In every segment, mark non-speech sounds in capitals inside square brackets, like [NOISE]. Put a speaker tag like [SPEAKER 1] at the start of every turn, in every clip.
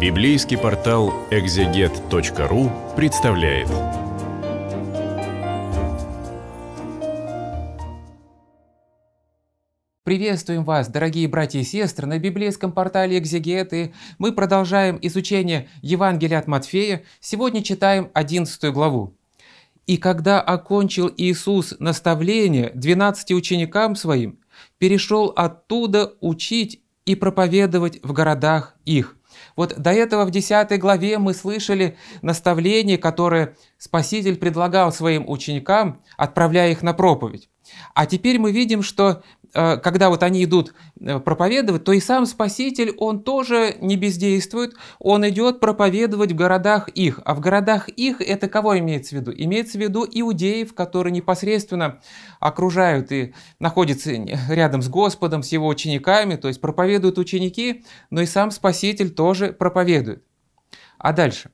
[SPEAKER 1] Библейский портал экзегет.ру представляет.
[SPEAKER 2] Приветствуем вас, дорогие братья и сестры, на библейском портале Экзегеты. Мы продолжаем изучение Евангелия от Матфея. Сегодня читаем 11 главу. «И когда окончил Иисус наставление 12 ученикам своим, перешел оттуда учить и проповедовать в городах их». Вот до этого в 10 главе мы слышали наставление, которое Спаситель предлагал своим ученикам, отправляя их на проповедь. А теперь мы видим, что когда вот они идут э, проповедовать, то и сам Спаситель, он тоже не бездействует, он идет проповедовать в городах их. А в городах их это кого имеется в виду? Имеется в виду иудеев, которые непосредственно окружают и находятся рядом с Господом, с его учениками, то есть проповедуют ученики, но и сам Спаситель тоже проповедует. А дальше.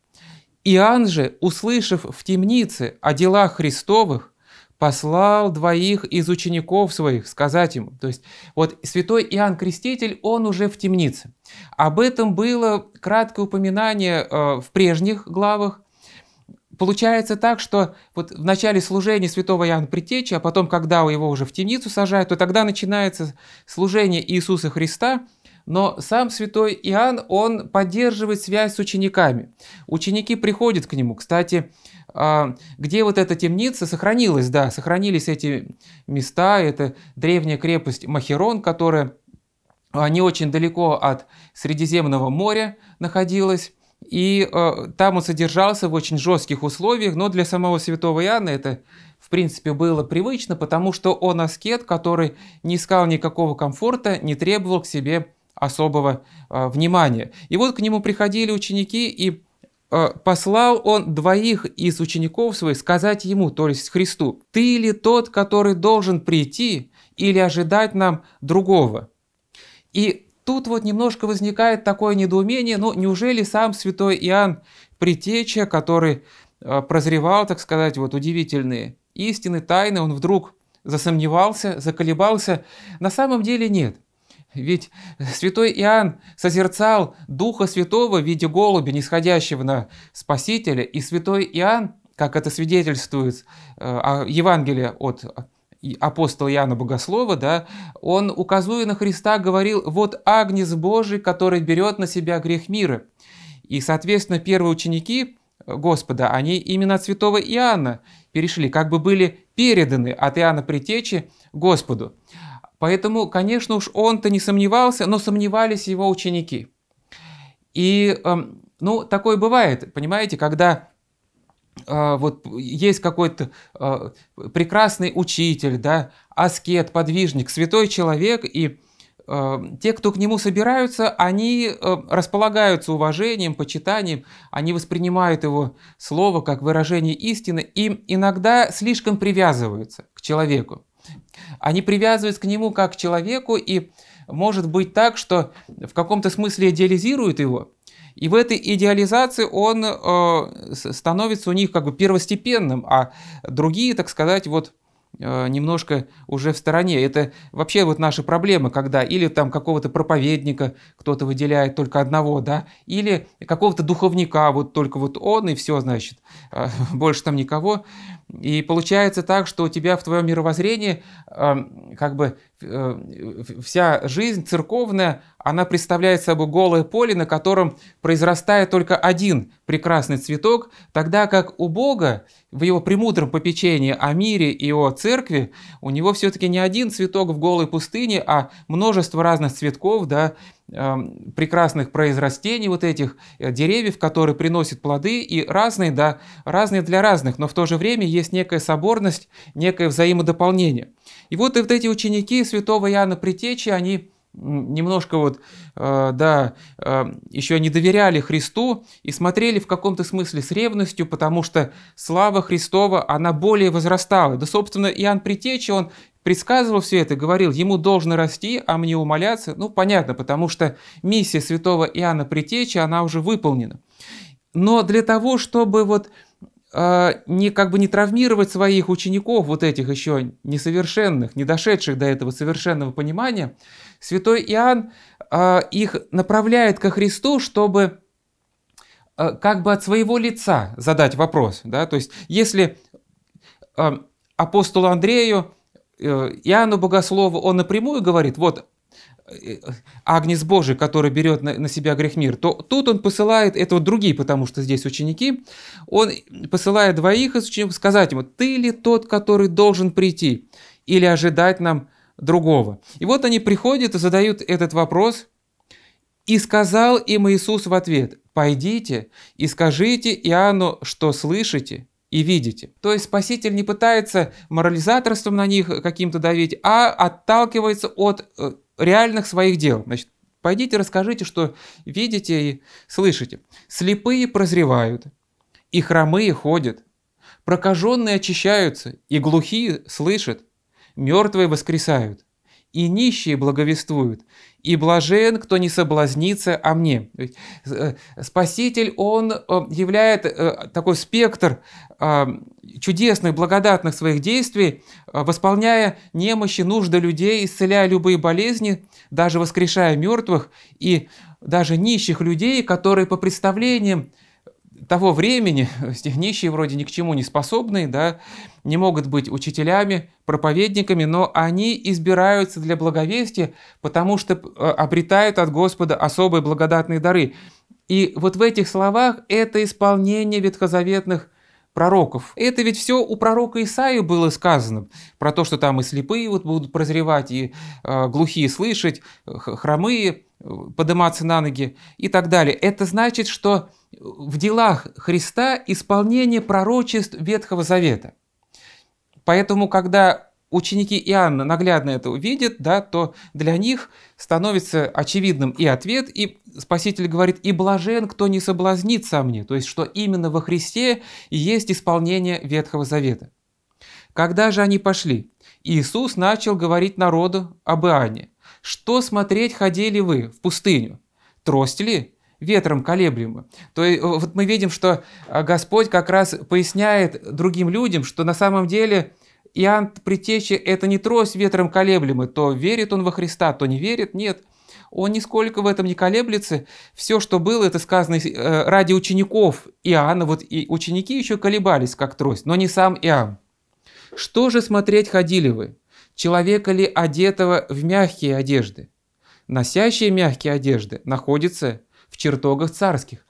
[SPEAKER 2] Иоанн же, услышав в темнице о делах Христовых, послал двоих из учеников своих сказать ему. То есть вот святой Иоанн Креститель, он уже в темнице. Об этом было краткое упоминание э, в прежних главах. Получается так, что вот в начале служения святого Иоанна Притечи, а потом, когда его уже в темницу сажают, то тогда начинается служение Иисуса Христа, но сам святой Иоанн, он поддерживает связь с учениками. Ученики приходят к нему. Кстати, где вот эта темница сохранилась, да, сохранились эти места, это древняя крепость Махерон, которая а, не очень далеко от Средиземного моря находилась, и э, там он содержался в очень жестких условиях, но для самого святого Иоанна это, в принципе, было привычно, потому что он аскет, который не искал никакого комфорта, не требовал к себе особого э, внимания. И вот к нему приходили ученики и послал он двоих из учеников своих сказать ему, то есть Христу, «Ты ли тот, который должен прийти или ожидать нам другого?» И тут вот немножко возникает такое недоумение, ну неужели сам святой Иоанн Притеча, который э, прозревал, так сказать, вот удивительные истины, тайны, он вдруг засомневался, заколебался? На самом деле нет – ведь святой Иоанн созерцал Духа Святого в виде голубя, нисходящего на Спасителя, и святой Иоанн, как это свидетельствует э, Евангелие от апостола Иоанна Богослова, да, он, указуя на Христа, говорил, вот Агнец Божий, который берет на себя грех мира. И, соответственно, первые ученики Господа, они именно от святого Иоанна перешли, как бы были переданы от Иоанна Притечи Господу. Поэтому, конечно уж, он-то не сомневался, но сомневались его ученики. И, эм, ну, такое бывает, понимаете, когда э, вот есть какой-то э, прекрасный учитель, да, аскет, подвижник, святой человек, и э, те, кто к нему собираются, они располагаются уважением, почитанием, они воспринимают его слово как выражение истины и иногда слишком привязываются к человеку. Они привязываются к нему как к человеку, и может быть так, что в каком-то смысле идеализируют его, и в этой идеализации он э, становится у них как бы первостепенным, а другие, так сказать, вот Э, немножко уже в стороне. Это вообще вот наши проблемы, когда или там какого-то проповедника кто-то выделяет только одного, да, или какого-то духовника, вот только вот он и все, значит, э, [LAUGHS] больше там никого. И получается так, что у тебя в твоем мировоззрении э, как бы вся жизнь церковная, она представляет собой голое поле, на котором произрастает только один прекрасный цветок, тогда как у Бога в его премудром попечении о мире и о церкви, у него все-таки не один цветок в голой пустыне, а множество разных цветков, да, э, прекрасных произрастений вот этих э, деревьев, которые приносят плоды, и разные, да, разные для разных, но в то же время есть некая соборность, некое взаимодополнение. И вот, и вот эти ученики святого Иоанна Притечи, они немножко вот, э, да, э, еще не доверяли Христу и смотрели в каком-то смысле с ревностью, потому что слава Христова, она более возрастала. Да, собственно, Иоанн Притечи, он предсказывал все это, говорил, ему должно расти, а мне умоляться. Ну, понятно, потому что миссия святого Иоанна Притечи, она уже выполнена. Но для того, чтобы вот не как бы не травмировать своих учеников, вот этих еще несовершенных, не дошедших до этого совершенного понимания, Святой Иоанн э, их направляет ко Христу, чтобы э, как бы от своего лица задать вопрос. Да? То есть если э, апостолу Андрею, Иоанну Богослову, он напрямую говорит, вот Агнец Божий, который берет на, на себя грех мир, то тут он посылает, это вот другие, потому что здесь ученики, он посылает двоих из учеников сказать ему, ты ли тот, который должен прийти, или ожидать нам другого. И вот они приходят и задают этот вопрос, и сказал им Иисус в ответ, пойдите и скажите Иоанну, что слышите и видите. То есть Спаситель не пытается морализаторством на них каким-то давить, а отталкивается от э, реальных своих дел. Значит, пойдите расскажите, что видите и слышите. Слепые прозревают, и хромые ходят, прокаженные очищаются, и глухие слышат, мертвые воскресают, и нищие благовествуют, и блажен, кто не соблазнится о мне. Э, Спаситель, он э, являет э, такой спектр чудесных, благодатных своих действий, восполняя немощи, нужды людей, исцеляя любые болезни, даже воскрешая мертвых и даже нищих людей, которые по представлениям того времени, [LAUGHS] нищие вроде ни к чему не способные, да, не могут быть учителями, проповедниками, но они избираются для благовестия, потому что э, обретают от Господа особые благодатные дары. И вот в этих словах это исполнение ветхозаветных пророков. Это ведь все у пророка Исаии было сказано, про то, что там и слепые вот будут прозревать, и э, глухие слышать, хромые э, подниматься на ноги и так далее. Это значит, что в делах Христа исполнение пророчеств Ветхого Завета. Поэтому, когда ученики Иоанна наглядно это увидят, да, то для них становится очевидным и ответ, и Спаситель говорит, и блажен, кто не соблазнится мне, то есть, что именно во Христе есть исполнение Ветхого Завета. Когда же они пошли? Иисус начал говорить народу об Иоанне. Что смотреть ходили вы в пустыню? Трость ли? Ветром колеблемо. То есть вот мы видим, что а, Господь как раз поясняет другим людям, что на самом деле Иоанн Предтечи – это не трость ветром колеблемый, то верит он во Христа, то не верит, нет. Он нисколько в этом не колеблется. Все, что было, это сказано э, ради учеников Иоанна. Вот и ученики еще колебались, как трость, но не сам Иоанн. Что же смотреть ходили вы? Человека ли одетого в мягкие одежды? Носящие мягкие одежды находятся в чертогах царских.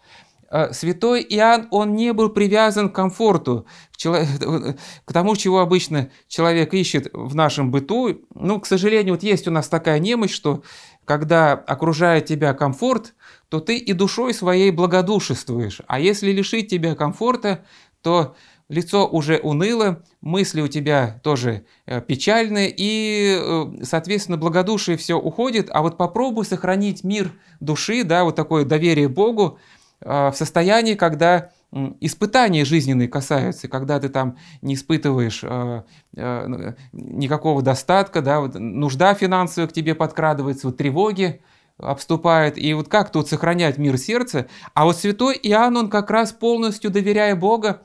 [SPEAKER 2] А, святой Иоанн, он не был привязан к комфорту, [LAUGHS] к тому, чего обычно человек ищет в нашем быту. Ну, к сожалению, вот есть у нас такая немощь, что когда окружает тебя комфорт, то ты и душой своей благодушествуешь. А если лишить тебя комфорта, то лицо уже уныло, мысли у тебя тоже э, печальные, и, э, соответственно, благодушие все уходит, а вот попробуй сохранить мир души, да, вот такое доверие Богу э, в состоянии, когда испытания жизненные касаются, когда ты там не испытываешь никакого достатка, да, вот нужда финансовая к тебе подкрадывается, вот тревоги, обступает. И вот как тут сохранять мир сердца? А вот святой Иоанн, он как раз полностью доверяя Бога, Э,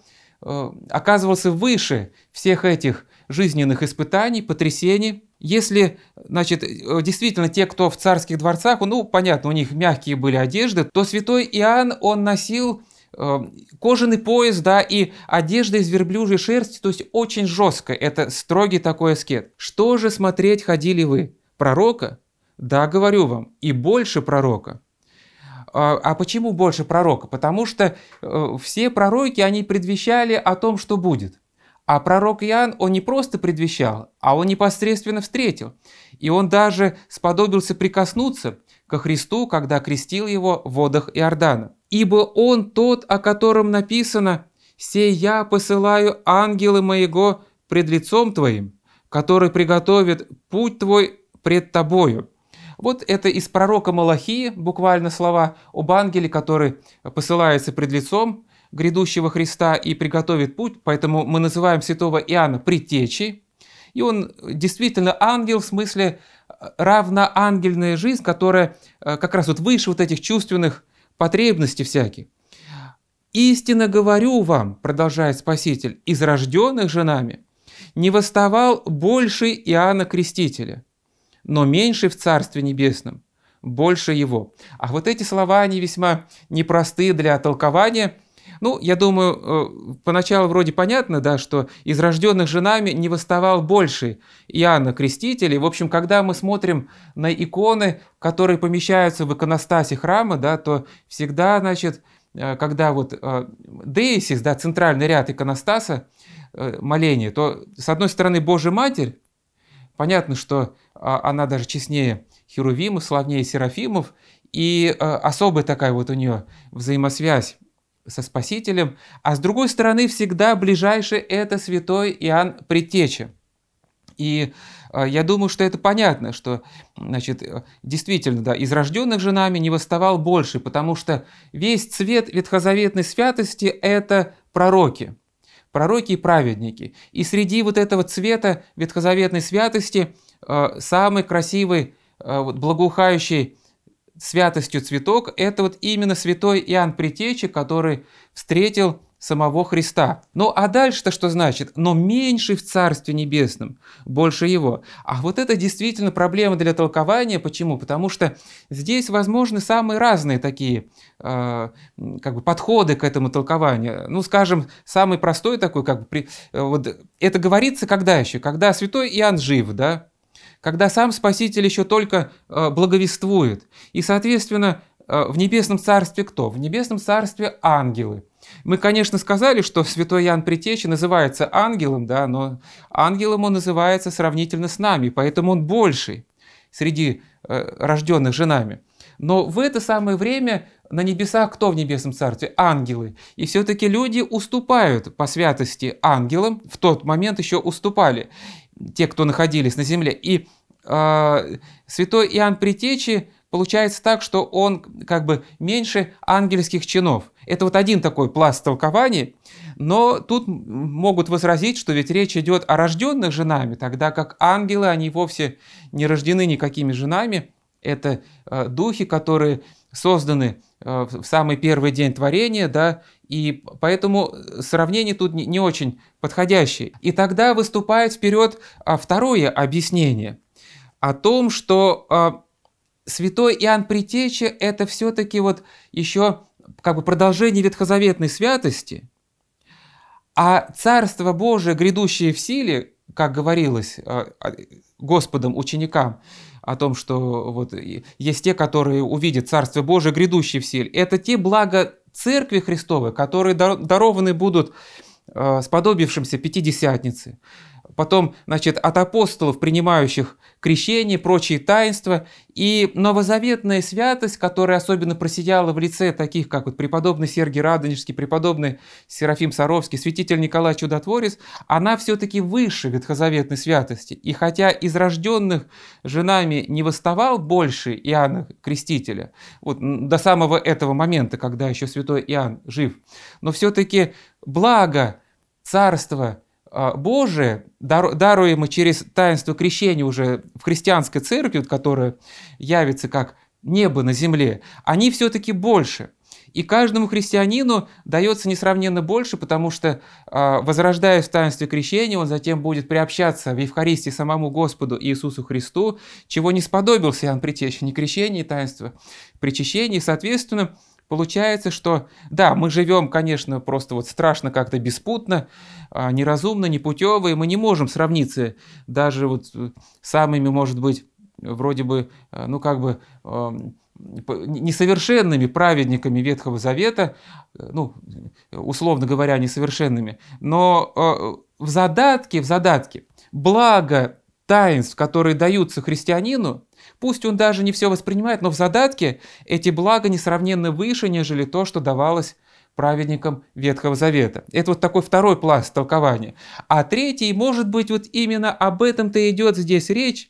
[SPEAKER 2] оказывался выше всех этих жизненных испытаний, потрясений. Если, значит, э, действительно те, кто в царских дворцах, ну, понятно, у них мягкие были одежды, то святой Иоанн, он носил э, кожаный пояс, да, и одежда из верблюжьей шерсти, то есть очень жестко, это строгий такой аскет. Что же смотреть ходили вы? Пророка? Да, говорю вам, и больше пророка. А, а почему больше пророка? Потому что э, все пророки, они предвещали о том, что будет. А пророк Иоанн, он не просто предвещал, а он непосредственно встретил. И он даже сподобился прикоснуться ко Христу, когда крестил его в водах Иордана. «Ибо он тот, о котором написано, «Сей я посылаю ангелы моего пред лицом твоим, который приготовит путь твой пред тобою». Вот это из пророка Малахии, буквально слова об ангеле, который посылается пред лицом грядущего Христа и приготовит путь, поэтому мы называем святого Иоанна предтечей. И он действительно ангел в смысле равноангельная жизнь, которая э, как раз вот выше вот этих чувственных потребностей всяких. «Истинно говорю вам, — продолжает Спаситель, — из рожденных женами не восставал больше Иоанна Крестителя, но меньше в Царстве Небесном. больше его. А вот эти слова, они весьма непростые для толкования. Ну, я думаю, э, поначалу вроде понятно, да, что из рожденных женами не восставал больше Иоанна Крестителя. В общем, когда мы смотрим на иконы, которые помещаются в иконостасе храма, да, то всегда, значит, э, когда вот э, Деисис, да, центральный ряд иконостаса, моления, то с одной стороны Божья Матерь, понятно, что а, она даже честнее Херувимов, славнее Серафимов, и особая такая вот у нее взаимосвязь со Спасителем, а с другой стороны всегда ближайший это святой Иоанн Предтеча. И э, я думаю, что это понятно, что значит, действительно, да, из рожденных же нами не восставал больше, потому что весь цвет ветхозаветной святости – это пророки, пророки и праведники. И среди вот этого цвета ветхозаветной святости э, самый красивый, благоухающий святостью цветок – это вот именно святой Иоанн Притечи, который встретил самого Христа. Ну а дальше-то что значит? Но меньший в Царстве Небесном, больше его. А вот это действительно проблема для толкования. Почему? Потому что здесь возможны самые разные такие э, как бы подходы к этому толкованию. Ну, скажем, самый простой такой, как бы, при, э, вот, это говорится когда еще? Когда святой Иоанн жив, да? когда сам Спаситель еще только э, благовествует. И, соответственно, э, в Небесном Царстве кто? В Небесном Царстве ангелы. Мы, конечно, сказали, что святой Ян Притечи называется ангелом, да, но ангелом он называется сравнительно с нами, поэтому он больший среди э, рожденных женами. Но в это самое время на небесах кто в небесном царстве? Ангелы. И все-таки люди уступают по святости ангелам, в тот момент еще уступали те, кто находились на земле. И э, святой Иоанн Притечи получается так, что он как бы меньше ангельских чинов. Это вот один такой пласт толкований, но тут могут возразить, что ведь речь идет о рожденных женами, тогда как ангелы, они вовсе не рождены никакими женами, это э, духи, которые созданы э, в самый первый день творения, да, и поэтому сравнение тут не очень подходящее. И тогда выступает вперед а, второе объяснение о том, что а, святой Иоанн Притеча – это все-таки вот еще как бы продолжение ветхозаветной святости, а Царство Божие, грядущее в силе, как говорилось а, Господом ученикам, о том, что вот есть те, которые увидят Царство Божие, грядущее в силе. Это те блага Церкви Христовой, которые дарованы будут э, сподобившимся Пятидесятницы потом, значит, от апостолов, принимающих крещение, прочие таинства, и новозаветная святость, которая особенно просияла в лице таких, как вот преподобный Сергий Радонежский, преподобный Серафим Саровский, святитель Николай Чудотворец, она все-таки выше ветхозаветной святости. И хотя из рожденных женами не восставал больше Иоанна Крестителя, вот до самого этого момента, когда еще святой Иоанн жив, но все-таки благо, царство, Божие, даруемое через таинство крещения уже в христианской церкви, которая явится как небо на земле, они все-таки больше. И каждому христианину дается несравненно больше, потому что, а, возрождаясь в таинстве крещения, он затем будет приобщаться в Евхаристии самому Господу Иисусу Христу, чего не сподобился Иоанн Притечь, ни крещение, ни таинство причащения. И, соответственно, Получается, что да, мы живем, конечно, просто вот страшно как-то беспутно, а, неразумно, непутево, и мы не можем сравниться даже вот с самыми, может быть, вроде бы, а, ну как бы несовершенными праведниками Ветхого Завета, ну, условно говоря, несовершенными, но в задатке, в задатке, благо таинств, которые даются христианину, Пусть он даже не все воспринимает, но в задатке эти блага несравненно выше, нежели то, что давалось праведникам Ветхого Завета. Это вот такой второй пласт толкования. А третий, может быть, вот именно об этом-то идет здесь речь,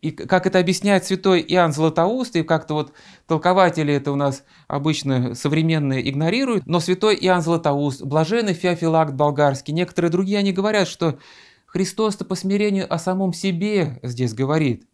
[SPEAKER 2] и как это объясняет святой Иоанн Златоуст, и как-то вот толкователи это у нас обычно современные игнорируют, но святой Иоанн Златоуст, блаженный Феофилакт болгарский, некоторые другие, они говорят, что Христос-то по смирению о самом себе здесь говорит –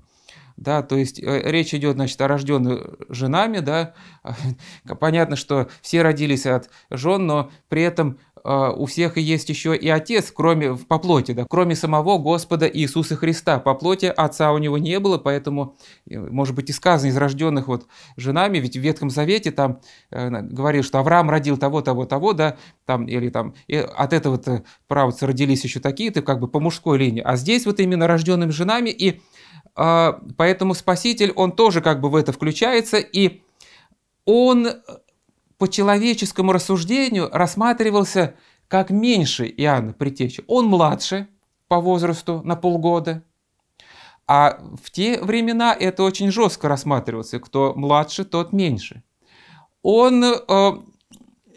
[SPEAKER 2] да, то есть э, речь идет, значит, о рожденных женами, да, [LAUGHS] понятно, что все родились от жен, но при этом э, у всех есть еще и Отец, кроме по плоти, да, кроме самого Господа Иисуса Христа. По плоти Отца у него не было, поэтому, э, может быть, и сказано из рожденных вот женами, ведь в Ветхом Завете там э, говорил, что Авраам родил того, того, того, да, там, или там, и от этого-то родились еще такие-то, как бы по мужской линии. А здесь вот именно рожденными женами, и поэтому Спаситель, он тоже как бы в это включается, и он по человеческому рассуждению рассматривался как меньше Иоанна Притечи. Он младше по возрасту на полгода, а в те времена это очень жестко рассматривалось. Кто младше, тот меньше. Он э,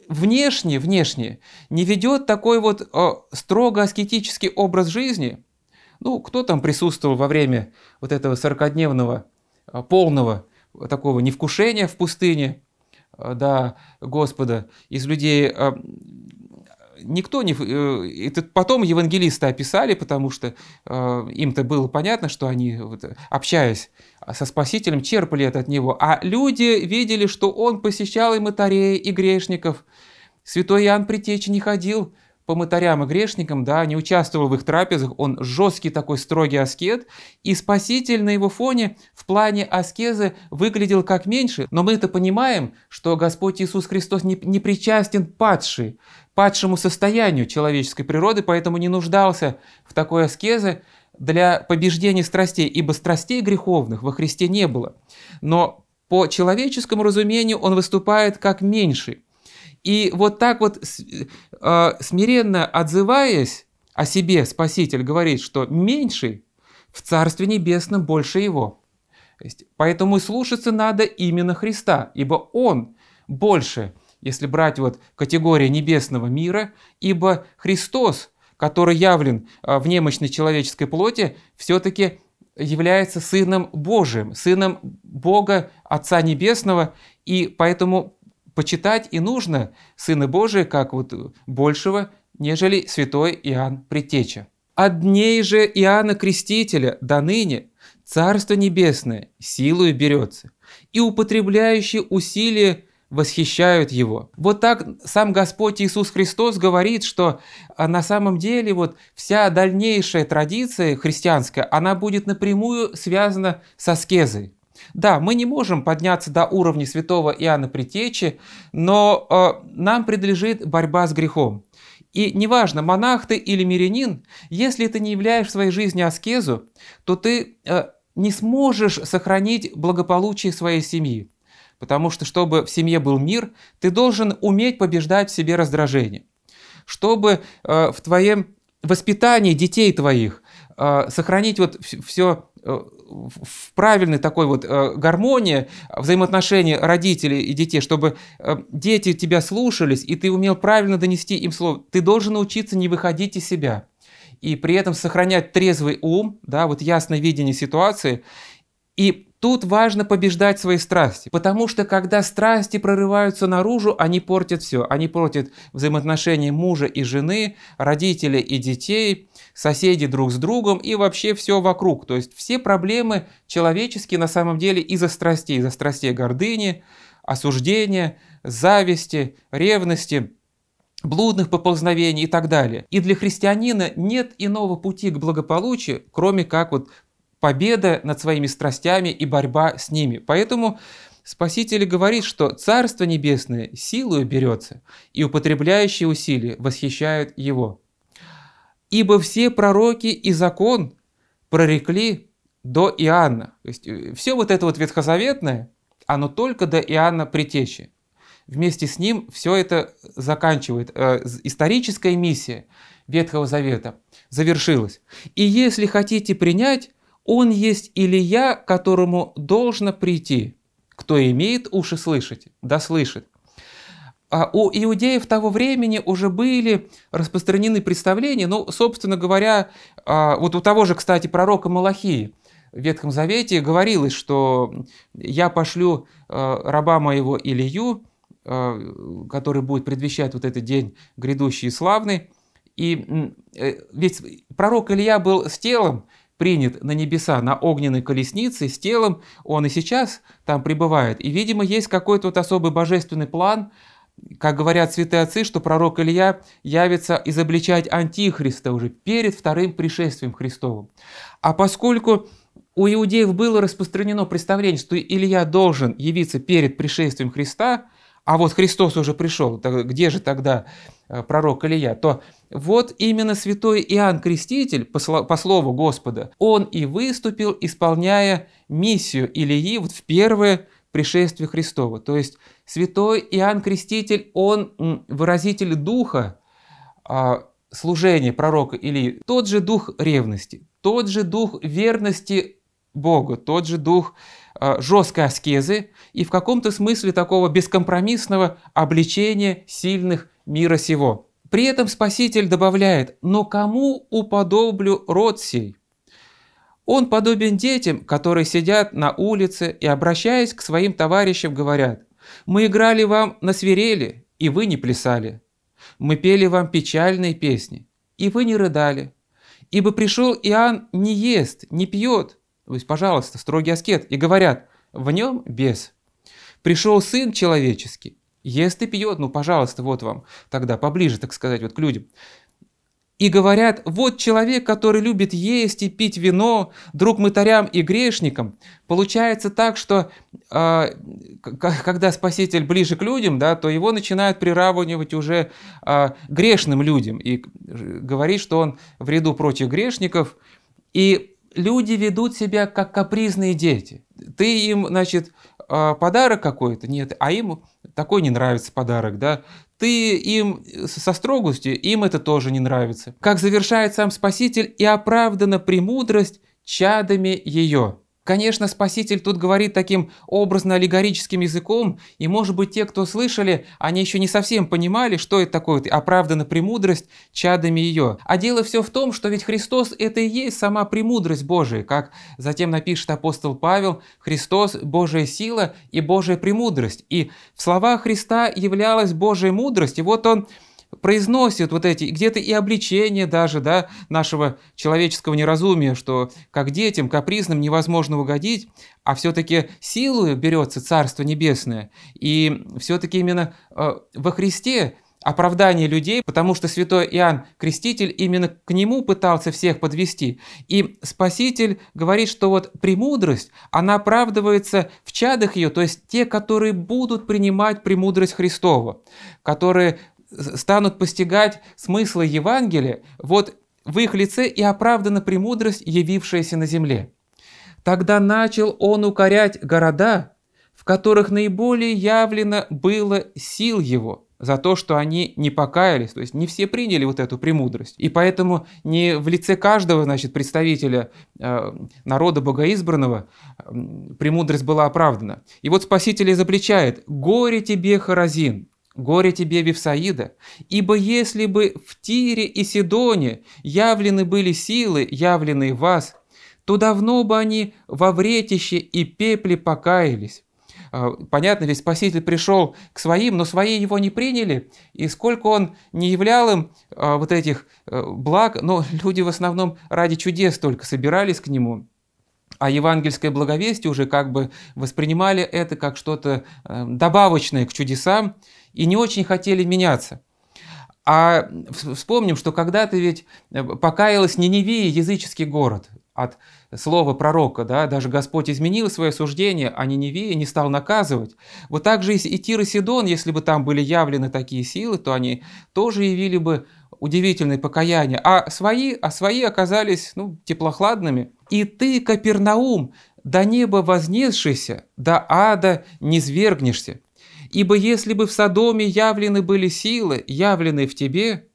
[SPEAKER 2] внешне, внешне не ведет такой вот э, строго аскетический образ жизни. Ну, кто там присутствовал во время вот этого 40-дневного э, полного такого невкушения в пустыне – Э, да, Господа из людей э, никто не... Э, это потом евангелисты описали, потому что им-то было понятно, что они, общаясь со Спасителем, черпали это от Него. А люди видели, что Он посещал и мытарей, и грешников. Святой Иоанн Притечи не ходил по мытарям и грешникам, да, не участвовал в их трапезах, он жесткий такой строгий аскет, и Спаситель на его фоне в плане аскезы выглядел как меньше, но мы это понимаем, что Господь Иисус Христос не, не причастен падший, падшему состоянию человеческой природы, поэтому не нуждался в такой аскезе для побеждения страстей, ибо страстей греховных во Христе не было. Но по человеческому разумению он выступает как меньший. И вот так вот э, смиренно отзываясь о себе, Спаситель говорит, что меньший в Царстве Небесном больше его. Поэтому и слушаться надо именно Христа, ибо Он больше, если брать вот категорию небесного мира, ибо Христос, который явлен э, в немощной человеческой плоти, все-таки является Сыном Божиим, Сыном Бога Отца Небесного, и поэтому почитать и нужно Сына Божия как вот большего, нежели святой Иоанн Предтеча. От дней же Иоанна Крестителя до ныне Царство Небесное силою берется, и употребляющие усилия восхищают его. Вот так сам Господь Иисус Христос говорит, что а, на самом деле вот вся дальнейшая традиция христианская, она будет напрямую связана с аскезой. Да, мы не можем подняться до уровня святого Иоанна Притечи, но э, нам предлежит борьба с грехом. И неважно, монах ты или мирянин, если ты не являешь в своей жизни аскезу, то ты э, не сможешь сохранить благополучие своей семьи. Потому что, чтобы в семье был мир, ты должен уметь побеждать в себе раздражение. Чтобы э, в твоем воспитании детей твоих э, сохранить вот все в правильной такой вот э, гармонии взаимоотношений родителей и детей, чтобы э, дети тебя слушались, и ты умел правильно донести им слово. Ты должен научиться не выходить из себя и при этом сохранять трезвый ум, да, вот ясное видение ситуации. И Тут важно побеждать свои страсти, потому что когда страсти прорываются наружу, они портят все. Они портят взаимоотношения мужа и жены, родителей и детей, соседей друг с другом и вообще все вокруг. То есть все проблемы человеческие на самом деле из-за страстей, из-за страстей гордыни, осуждения, зависти, ревности, блудных поползновений и так далее. И для христианина нет иного пути к благополучию, кроме как вот победа над своими страстями и борьба с ними. Поэтому Спаситель говорит, что Царство Небесное силою берется, и употребляющие усилия восхищают Его. Ибо все пророки и закон прорекли до Иоанна. То есть э, все вот это вот ветхозаветное, оно только до Иоанна Притечи. Вместе с ним все это заканчивает. Э, историческая миссия Ветхого Завета завершилась. И если хотите принять, он есть Илья, которому должно прийти. Кто имеет уши слышать, да слышит. А у иудеев того времени уже были распространены представления, ну, собственно говоря, а, вот у того же, кстати, пророка Малахии в Ветхом Завете говорилось, что я пошлю а, раба моего Илью, а, который будет предвещать вот этот день грядущий и славный. И э, ведь пророк Илья был с телом, принят на небеса на огненной колеснице с телом, он и сейчас там пребывает. И, видимо, есть какой-то вот особый божественный план как говорят святые отцы, что пророк Илья явится изобличать антихриста уже перед вторым пришествием Христовым. А поскольку у иудеев было распространено представление, что Илья должен явиться перед пришествием Христа, а вот Христос уже пришел, где же тогда э, пророк Илья, то вот именно святой Иоанн Креститель, по слову Господа, он и выступил, исполняя миссию Ильи вот в первое пришествие Христова. То есть святой Иоанн Креститель, он выразитель духа а, служения пророка Илии, тот же дух ревности, тот же дух верности Богу, тот же дух жесткой аскезы и в каком-то смысле такого бескомпромиссного обличения сильных мира сего. При этом Спаситель добавляет, но кому уподоблю род сей? Он подобен детям, которые сидят на улице и, обращаясь к своим товарищам, говорят, «Мы играли вам на свирели, и вы не плясали. Мы пели вам печальные песни, и вы не рыдали. Ибо пришел Иоанн не ест, не пьет, то есть, пожалуйста, строгий аскет, и говорят, в нем бес. Пришел Сын Человеческий, ест и пьет, ну, пожалуйста, вот вам тогда поближе, так сказать, вот к людям и говорят, вот человек, который любит есть и пить вино, друг мытарям и грешникам. Получается так, что э, когда Спаситель ближе к людям, да, то его начинают приравнивать уже э, грешным людям и говорить, что он в ряду прочих грешников. И люди ведут себя как капризные дети. Ты им, значит, а, подарок какой-то, нет, а им такой не нравится подарок, да, ты им со строгостью, им это тоже не нравится. Как завершает сам Спаситель, и оправдана премудрость чадами ее. Конечно, Спаситель тут говорит таким образно-аллегорическим языком, и, может быть, те, кто слышали, они еще не совсем понимали, что это такое оправдана премудрость чадами ее. А дело все в том, что ведь Христос – это и есть сама премудрость Божия, как затем напишет апостол Павел, Христос – Божья сила и Божья премудрость. И в словах Христа являлась Божья мудрость, и вот он произносит вот эти, где-то и обличения даже, да, нашего человеческого неразумия, что как детям капризным невозможно угодить, а все-таки силою берется Царство Небесное. И все-таки именно э, во Христе оправдание людей, потому что святой Иоанн Креститель именно к нему пытался всех подвести. И Спаситель говорит, что вот премудрость, она оправдывается в чадах ее, то есть те, которые будут принимать премудрость Христову, которые станут постигать смыслы Евангелия, вот в их лице и оправдана премудрость, явившаяся на земле. Тогда начал он укорять города, в которых наиболее явлено было сил его, за то, что они не покаялись, то есть не все приняли вот эту премудрость. И поэтому не в лице каждого значит, представителя э, народа богоизбранного э, премудрость была оправдана. И вот Спаситель изобличает «Горе тебе, Харазин! Горе тебе, Вифсаида, ибо если бы в Тире и Сидоне явлены были силы, явленные вас, то давно бы они во вретище и пепле покаялись. А, понятно, ведь Спаситель пришел к своим, но свои его не приняли, и сколько он не являл им а, вот этих э, благ, но люди в основном ради чудес только собирались к нему, а евангельское благовестие уже как бы воспринимали это как что-то э, добавочное к чудесам, и не очень хотели меняться. А вспомним, что когда-то ведь э, покаялась Ниневия, языческий город, от слова пророка, да, даже Господь изменил свое суждение, а Ниневия не стал наказывать. Вот так же и Тир и Сидон, если бы там были явлены такие силы, то они тоже явили бы удивительное покаяние, а свои, а свои оказались ну, теплохладными. «И ты, Капернаум, до неба вознесшийся, до ада не свергнешься, Ибо если бы в Содоме явлены были силы, явленные в тебе,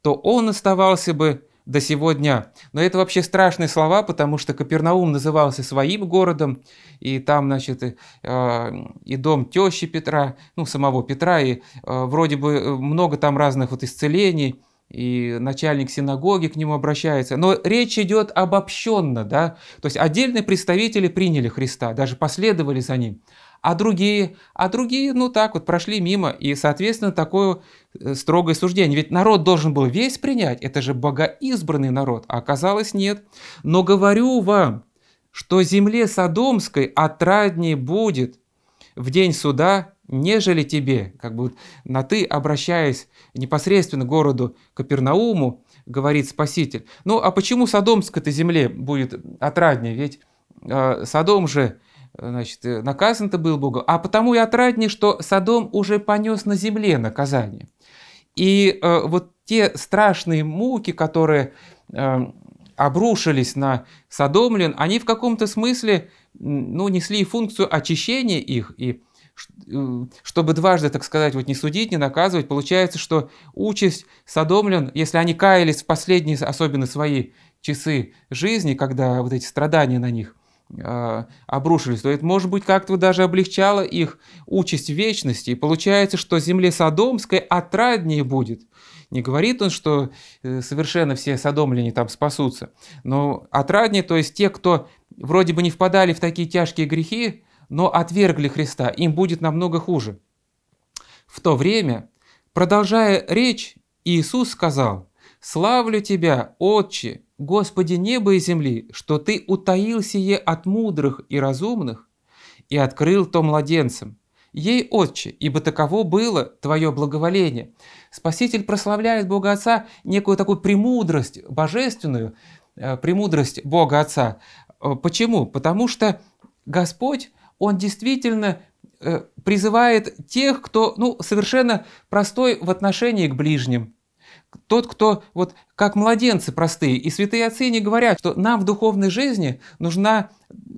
[SPEAKER 2] то он оставался бы до сего дня. Но это вообще страшные слова, потому что Капернаум назывался своим городом, и там, значит, и, э, и дом тещи Петра, ну, самого Петра, и э, вроде бы много там разных вот исцелений, и начальник синагоги к нему обращается. Но речь идет обобщенно, да, то есть отдельные представители приняли Христа, даже последовали за ним а другие, а другие, ну так вот, прошли мимо, и, соответственно, такое э, строгое суждение. Ведь народ должен был весь принять, это же богоизбранный народ, а оказалось нет. Но говорю вам, что земле Содомской отраднее будет в день суда нежели тебе, как бы на ты, обращаясь непосредственно к городу Капернауму, говорит Спаситель. Ну а почему Содомской-то земле будет отраднее? Ведь э, Содом же значит, наказан-то был Богом, а потому и отраднее, что Содом уже понес на земле наказание. И э, вот те страшные муки, которые э, обрушились на Содомлян, они в каком-то смысле ну, несли функцию очищения их, и э, чтобы дважды, так сказать, вот не судить, не наказывать, получается, что участь Содомлян, если они каялись в последние, особенно свои часы жизни, когда вот эти страдания на них э, обрушились, то это, может быть, как-то даже облегчало их участь вечности. И получается, что земле Содомской отраднее будет, не говорит он, что э, совершенно все содомляне там спасутся, но отраднее, то есть те, кто вроде бы не впадали в такие тяжкие грехи, но отвергли Христа, им будет намного хуже. В то время, продолжая речь, Иисус сказал, «Славлю Тебя, Отче, Господи неба и земли, что Ты утаил сие от мудрых и разумных и открыл то младенцам. Ей, Отче, ибо таково было Твое благоволение». Спаситель прославляет Бога Отца некую такую премудрость божественную, э, премудрость Бога Отца. Э, почему? Потому что Господь, Он действительно э, призывает тех, кто ну, совершенно простой в отношении к ближним, тот, кто вот как младенцы простые. И святые отцы не говорят, что нам в духовной жизни нужна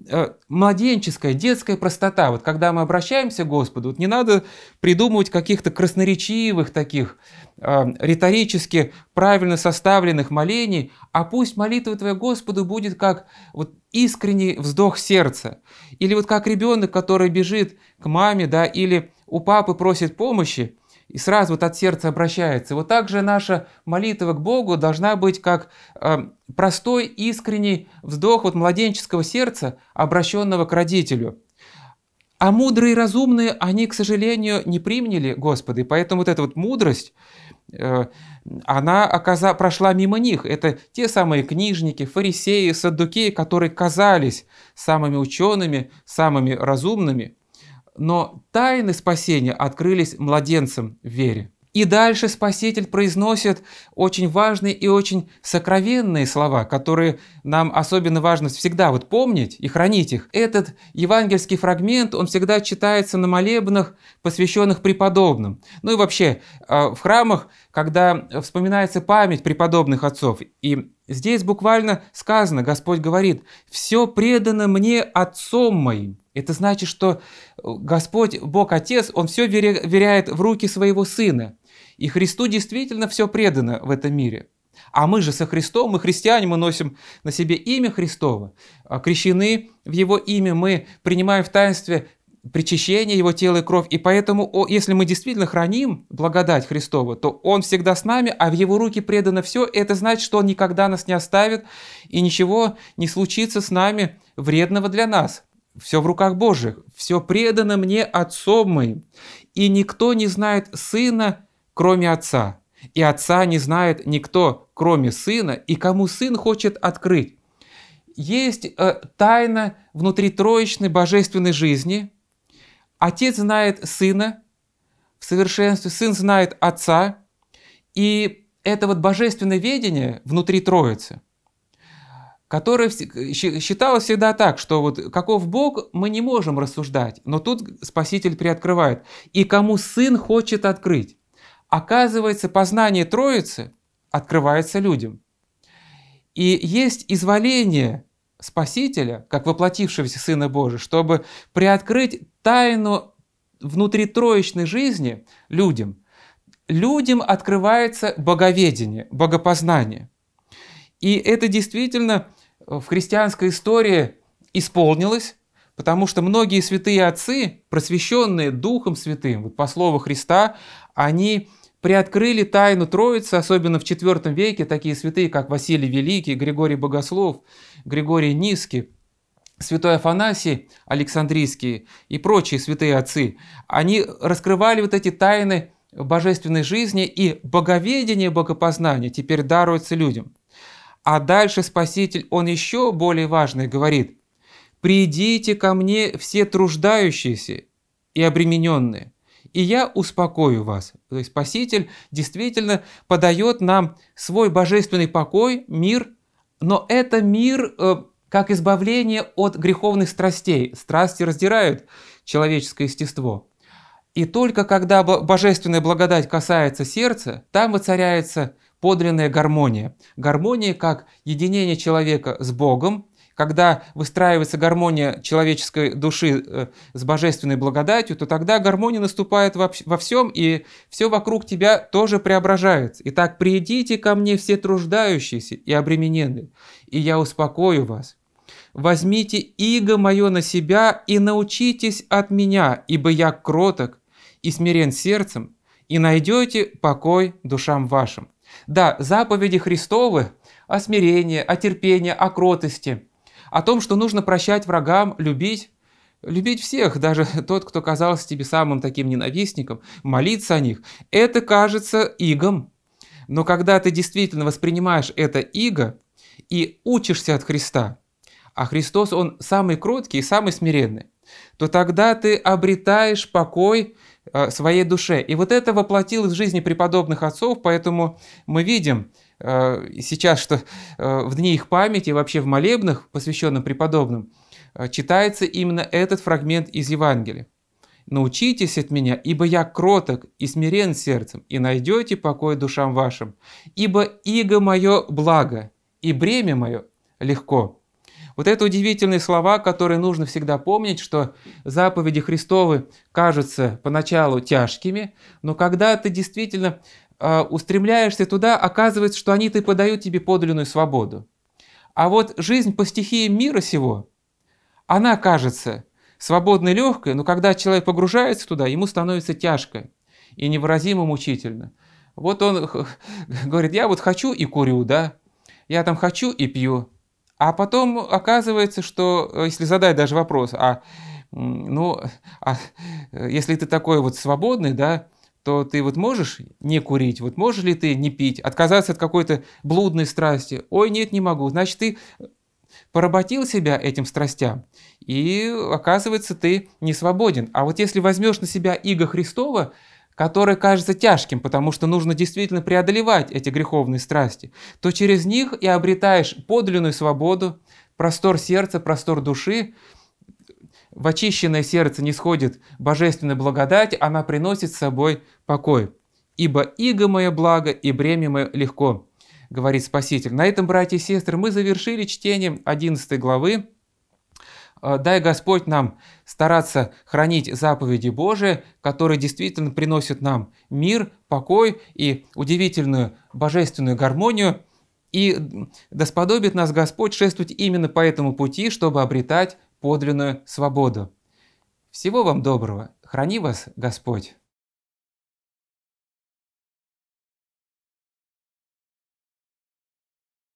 [SPEAKER 2] э, младенческая, детская простота. Вот когда мы обращаемся к Господу, вот не надо придумывать каких-то красноречивых таких, э, риторически правильно составленных молений, а пусть молитва твоя Господу будет как вот искренний вздох сердца. Или вот как ребенок, который бежит к маме, да, или у папы просит помощи, и сразу вот от сердца обращается. Вот так же наша молитва к Богу должна быть как э, простой, искренний вздох вот младенческого сердца, обращенного к родителю. А мудрые и разумные, они, к сожалению, не приняли Господа, и поэтому вот эта вот мудрость, э, она оказа, прошла мимо них. Это те самые книжники, фарисеи, саддукеи, которые казались самыми учеными, самыми разумными – но тайны спасения открылись младенцам в вере. И дальше Спаситель произносит очень важные и очень сокровенные слова, которые нам особенно важно всегда вот помнить и хранить их. Этот евангельский фрагмент, он всегда читается на молебнах, посвященных преподобным. Ну и вообще, а, в храмах, когда вспоминается память преподобных отцов. И здесь буквально сказано, Господь говорит, «Все предано мне Отцом моим». Это значит, что Господь, Бог Отец, Он все веряет в руки своего Сына. И Христу действительно все предано в этом мире. А мы же со Христом, мы христиане, мы носим на себе имя Христово, а крещены в Его имя, мы принимаем в таинстве причащение Его тела и кровь. И поэтому, если мы действительно храним благодать Христова, то Он всегда с нами, а в Его руки предано все. Это значит, что Он никогда нас не оставит, и ничего не случится с нами вредного для нас. Все в руках Божьих, все предано мне Отцом моим. И никто не знает Сына, кроме Отца. И Отца не знает никто, кроме Сына, и кому Сын хочет открыть. Есть э, тайна внутри троечной божественной жизни. Отец знает Сына в совершенстве, Сын знает Отца. И это вот божественное ведение внутри Троицы, которое считалось всегда так, что вот каков Бог, мы не можем рассуждать. Но тут Спаситель приоткрывает. И кому Сын хочет открыть. Оказывается, познание Троицы открывается людям. И есть изволение Спасителя, как воплотившегося Сына Божия, чтобы приоткрыть тайну внутритроечной жизни людям. Людям открывается боговедение, богопознание. И это действительно в христианской истории исполнилось, потому что многие святые отцы, просвещенные Духом Святым, вот по слову Христа, они приоткрыли тайну Троицы, особенно в IV веке, такие святые, как Василий Великий, Григорий Богослов, Григорий Низкий, святой Афанасий Александрийский и прочие святые отцы, они раскрывали вот эти тайны божественной жизни и боговедение, богопознание теперь даруется людям. А дальше Спаситель, он еще более важный говорит, «Придите ко мне все труждающиеся и обремененные, и я успокою вас. То есть Спаситель действительно подает нам свой божественный покой, мир, но это мир э, как избавление от греховных страстей. Страсти раздирают человеческое естество. И только когда божественная благодать касается сердца, там воцаряется подлинная гармония. Гармония как единение человека с Богом, когда выстраивается гармония человеческой души э, с божественной благодатью, то тогда гармония наступает во всем, и все вокруг тебя тоже преображается. Итак, придите ко мне все труждающиеся и обремененные, и я успокою вас. Возьмите иго мое на себя и научитесь от меня, ибо я кроток и смирен сердцем, и найдете покой душам вашим. Да, заповеди Христовы о смирении, о терпении, о кротости – о том, что нужно прощать врагам, любить, любить всех, даже [LAUGHS] тот, кто казался тебе самым таким ненавистником, молиться о них, это кажется игом. Но когда ты действительно воспринимаешь это иго и учишься от Христа, а Христос, Он самый кроткий и самый смиренный, то тогда ты обретаешь покой своей душе. И вот это воплотилось в жизни преподобных отцов, поэтому мы видим, Э, сейчас, что э, в дни их памяти, вообще в молебнах, посвященных преподобным, э, читается именно этот фрагмент из Евангелия. «Научитесь от меня, ибо я кроток и смирен сердцем, и найдете покой душам вашим, ибо иго мое благо, и бремя мое легко». Вот это удивительные слова, которые нужно всегда помнить, что заповеди Христовы кажутся поначалу тяжкими, но когда ты действительно Э, устремляешься туда, оказывается, что они-то подают тебе подлинную свободу. А вот жизнь по стихии мира сего, она кажется свободной, легкой, но когда человек погружается туда, ему становится тяжко и невыразимо мучительно. Вот он говорит, я вот хочу и курю, да, я там хочу и пью. А потом оказывается, что э, если задать даже вопрос, а ну, а если ты такой вот свободный, да, то ты вот можешь не курить, вот можешь ли ты не пить, отказаться от какой-то блудной страсти? Ой, нет, не могу. Значит, ты поработил себя этим страстям, и оказывается, ты не свободен. А вот если возьмешь на себя иго Христова, которое кажется тяжким, потому что нужно действительно преодолевать эти греховные страсти, то через них и обретаешь подлинную свободу, простор сердца, простор души, в очищенное сердце не сходит божественная благодать, она приносит с собой покой. «Ибо иго мое благо, и бремя мое легко», говорит Спаситель. На этом, братья и сестры, мы завершили чтение 11 главы. Э, дай Господь нам стараться хранить заповеди Божии, которые действительно приносят нам мир, покой и удивительную божественную гармонию. И да сподобит нас Господь шествовать именно по этому пути, чтобы обретать подлинную свободу. Всего вам доброго. Храни вас Господь.